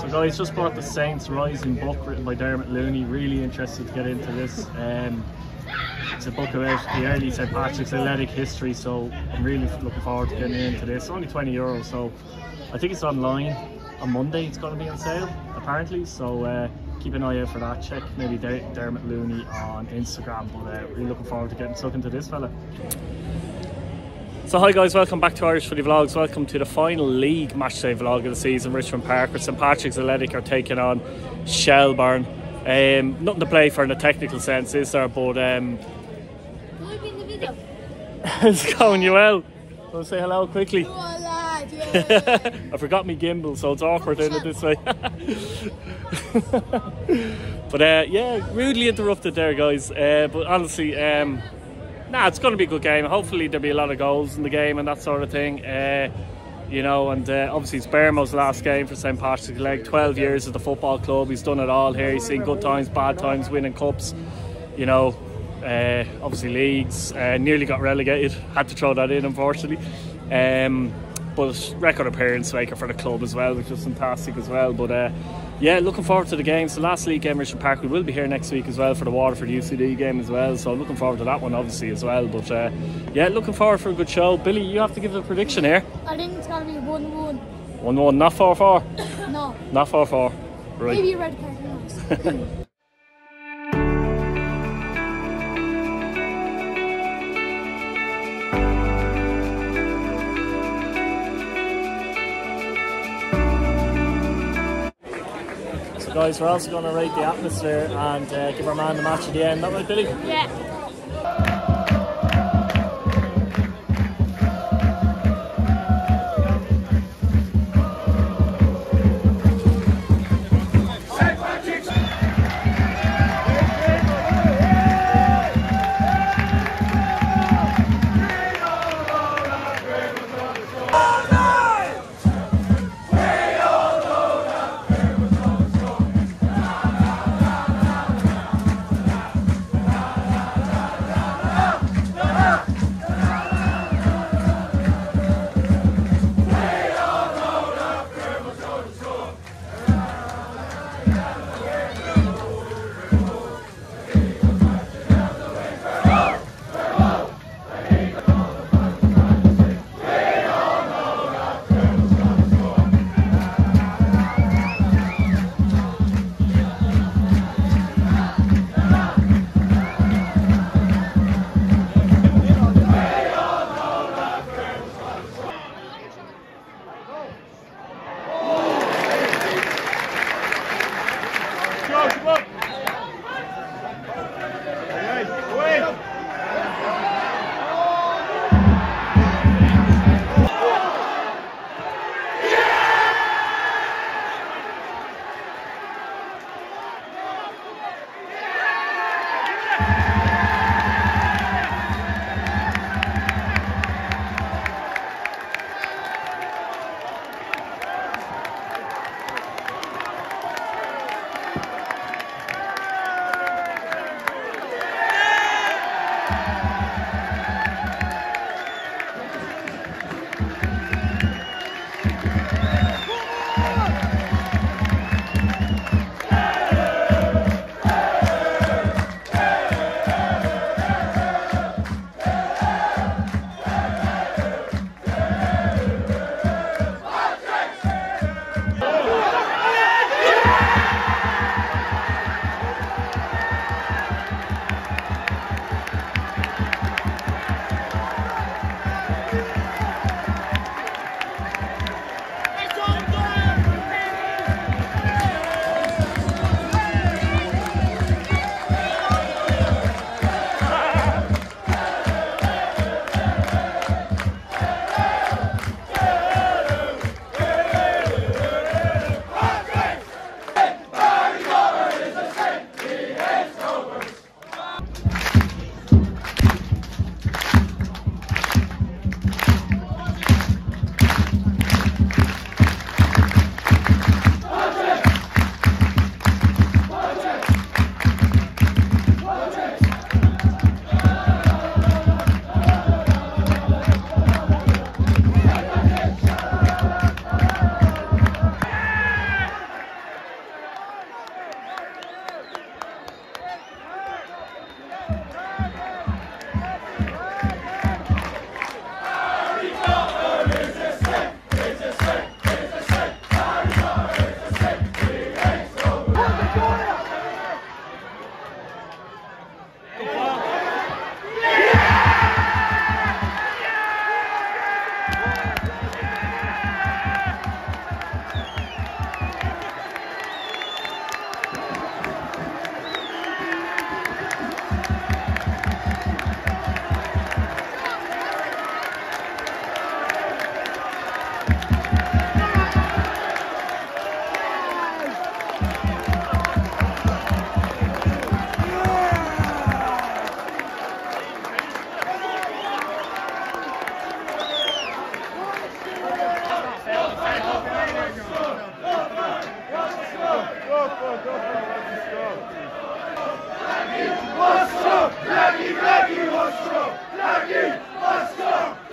So guys, just bought the Saints Rising book written by Dermot Looney. Really interested to get into this. Um, it's a book about the early St Patrick's athletic history, so I'm really looking forward to getting into this. It's only 20 euros, so I think it's online on Monday. It's going to be on sale apparently, so uh, keep an eye out for that. Check maybe Der Dermot Looney on Instagram, but uh, really looking forward to getting stuck into this fella. So hi guys, welcome back to Irish Footy Vlogs. Welcome to the final league matchday vlog of the season. Richmond Park with St Patrick's Athletic are taking on Shelbourne. Um, nothing to play for in a technical sense, is there? But um, Will I be in the it's going you well. To say hello quickly? Yeah. I forgot my gimbal, so it's awkward doing it this way. but uh, yeah, rudely interrupted there, guys. Uh, but honestly, um, nah, it's going to be a good game. Hopefully, there'll be a lot of goals in the game and that sort of thing. Uh, you know, and uh, obviously it's Bermo's last game for St Patrick's Leg. 12 years at the football club. He's done it all here. He's seen good times, bad times, winning cups. You know, uh, obviously leagues. Uh, nearly got relegated. Had to throw that in, unfortunately. Um, but record appearance maker for the club as well, which was fantastic as well. But uh, yeah, looking forward to the games. The last league game, Richmond Park, we will be here next week as well for the Waterford UCD game as well. So looking forward to that one, obviously, as well. But uh, yeah, looking forward for a good show. Billy, you have to give a prediction here. I think it's going to be 1 1. 1 1, not 4 4. No. Not 4 4. Right. Maybe a red card. guys, we're also going to rate the atmosphere and uh, give our man the match at the end. Not right, Billy? yeah. Ostro! Flagi, flagi, ostro! Flagi, ostro!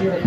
We've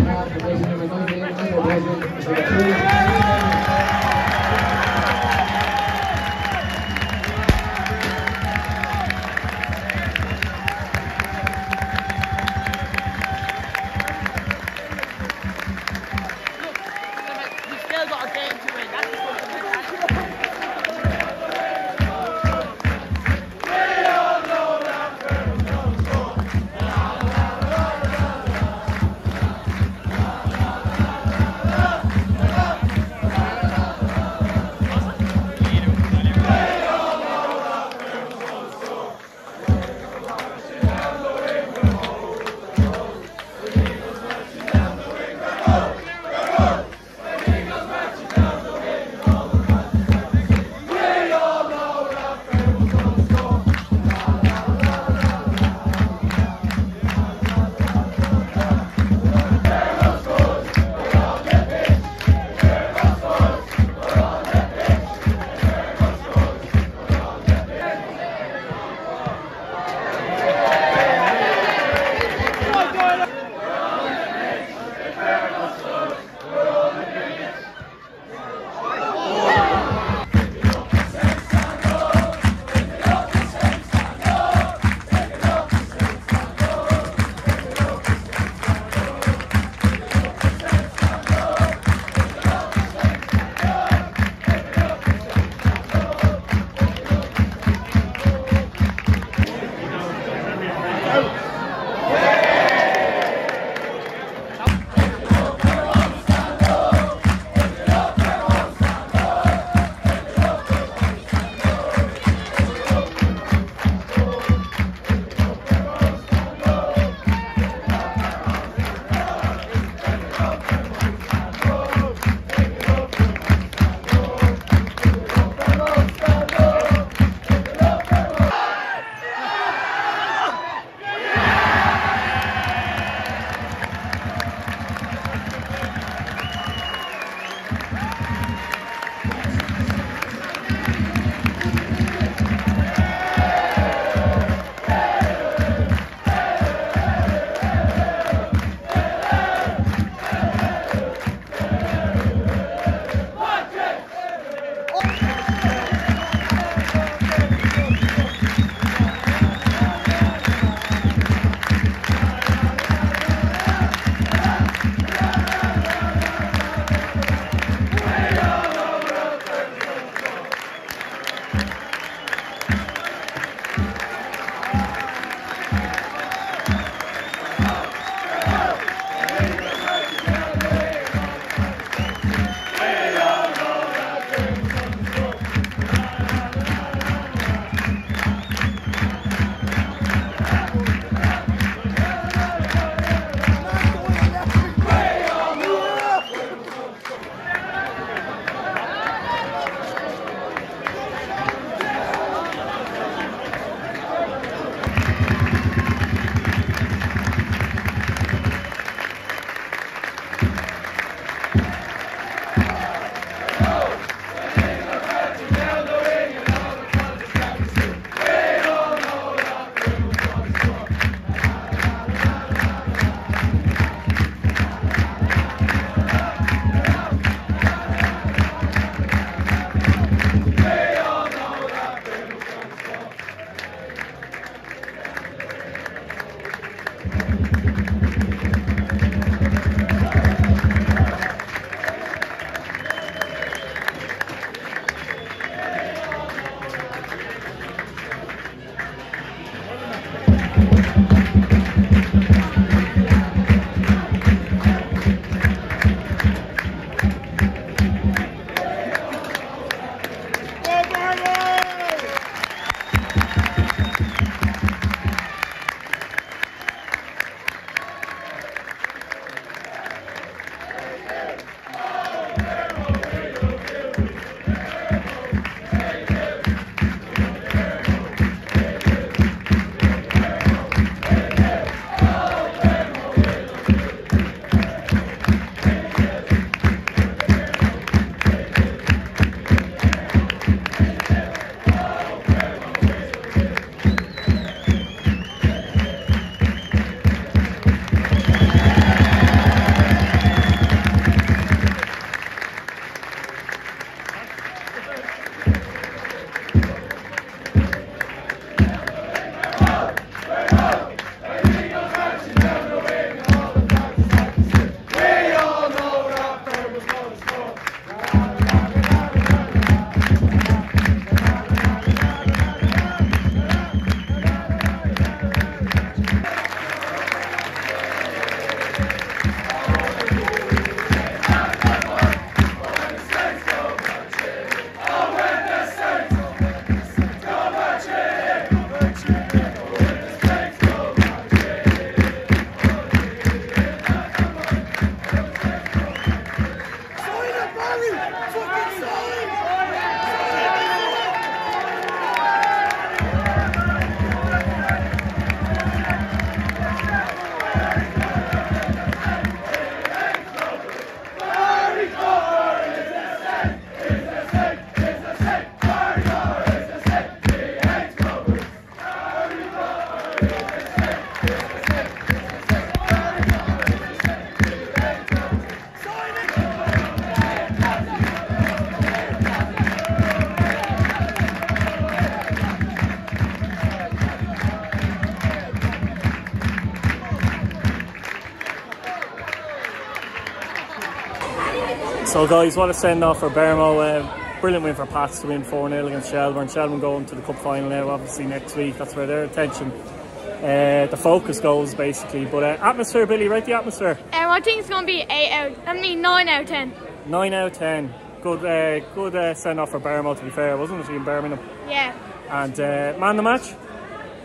So, guys, what a send off for Bermo. Uh, brilliant win for Pats to win 4 0 against Shelbourne. Shelbourne going to the Cup final now, obviously, next week. That's where their attention, uh, the focus goes, basically. But uh, atmosphere, Billy, right? The atmosphere. Um, I think it's going to be 8 out, I mean 9 out of 10. 9 out of 10. Good uh, good uh, send off for Bermo, to be fair, wasn't it? Ian Bermingham. Yeah. And uh, man the match?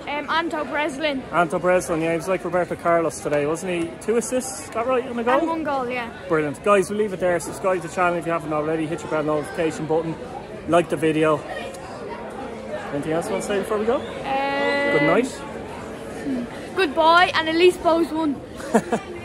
Um, Anto Breslin. Anto Breslin, yeah, he was like Roberto Carlos today, wasn't he? Two assists, that right, on the goal? And one goal, yeah. Brilliant. Guys, we'll leave it there. Subscribe to the channel if you haven't already. Hit your bell notification button. Like the video. Anything else you want to say before we go? Um, Good night. Goodbye, and at least Bose won.